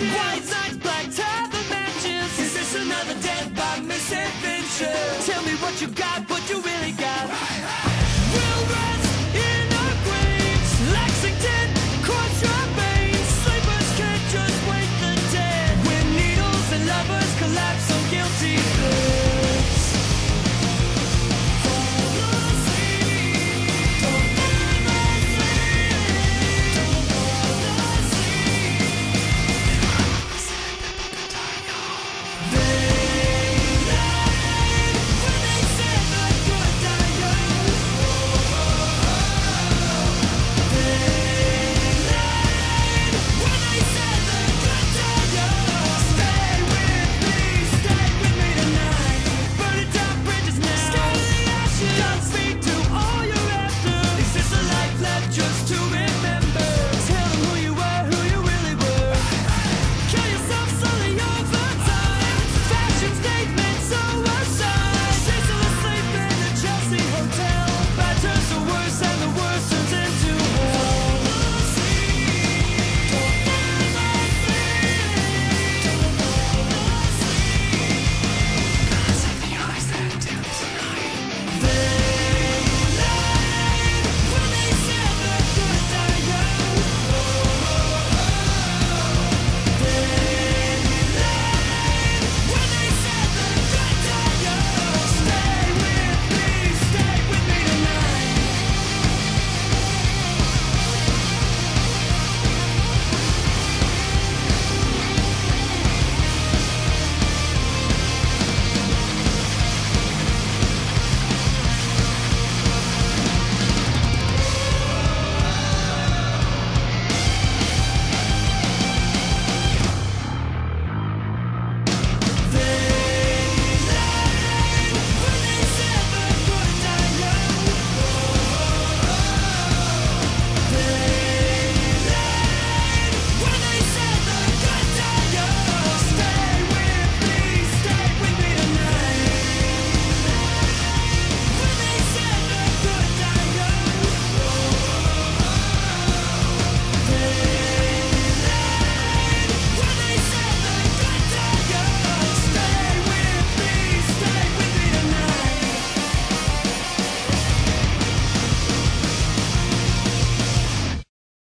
mansion. White socks, black tie, the matches. Is this another dead by misadventure? Tell me what you got.